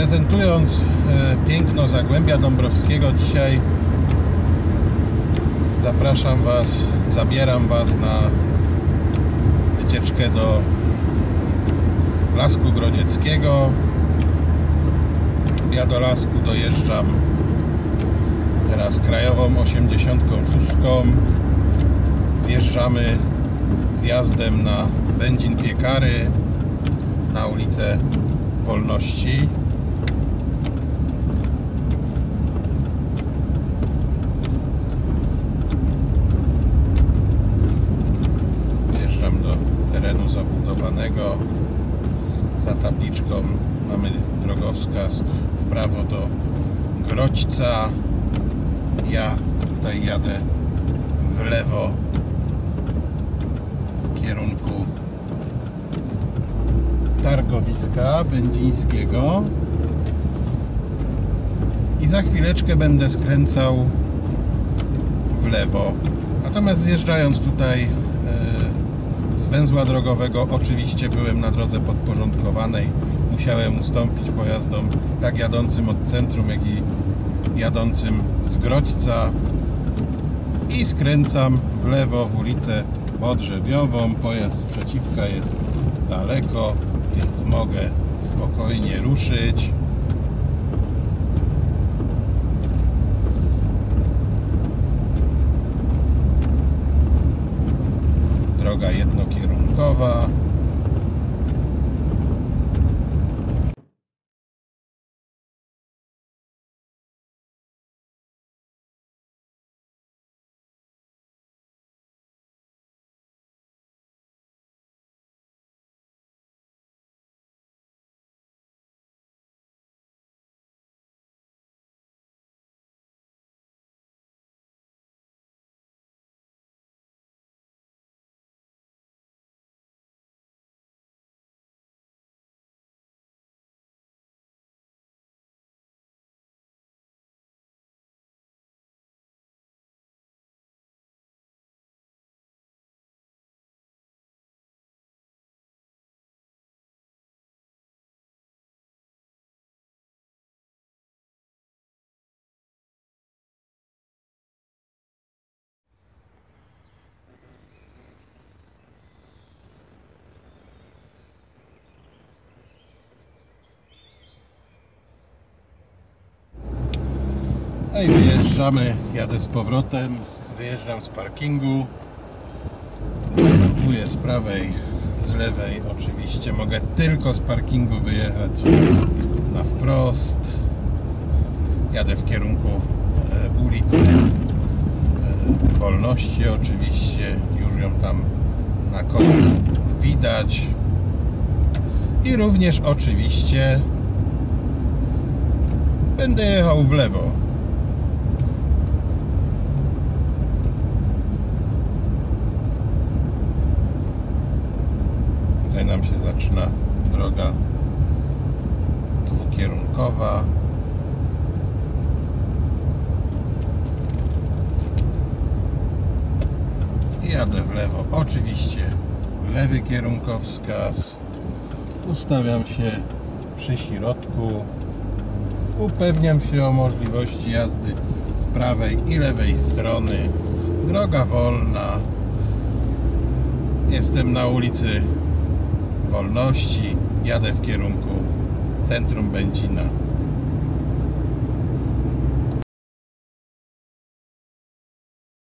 Prezentując e, piękno Zagłębia Dąbrowskiego dzisiaj zapraszam Was, zabieram Was na wycieczkę do Lasku Grodzieckiego. Ja do Lasku dojeżdżam teraz krajową 86. Zjeżdżamy zjazdem na Będzin Piekary na ulicę Wolności. Za tabliczką mamy drogowskaz w prawo do Grodźca. Ja tutaj jadę w lewo w kierunku targowiska będzińskiego i za chwileczkę będę skręcał w lewo. Natomiast zjeżdżając tutaj e, węzła drogowego, oczywiście byłem na drodze podporządkowanej. Musiałem ustąpić pojazdom tak jadącym od centrum, jak i jadącym z Grodźca i skręcam w lewo w ulicę Podrzebiową. Pojazd z przeciwka jest daleko, więc mogę spokojnie ruszyć. Droga jednokierunkowa. No i wyjeżdżamy, jadę z powrotem, wyjeżdżam z parkingu, następuję z prawej, z lewej oczywiście, mogę tylko z parkingu wyjechać na wprost, jadę w kierunku e, ulicy e, Wolności oczywiście, już ją tam na końcu widać. I również oczywiście będę jechał w lewo Tutaj nam się zaczyna droga dwukierunkowa. I jadę w lewo. Oczywiście lewy kierunkowskaz. Ustawiam się przy środku. Upewniam się o możliwości jazdy z prawej i lewej strony. Droga wolna. Jestem na ulicy Wolności. Jadę w kierunku centrum Będzina.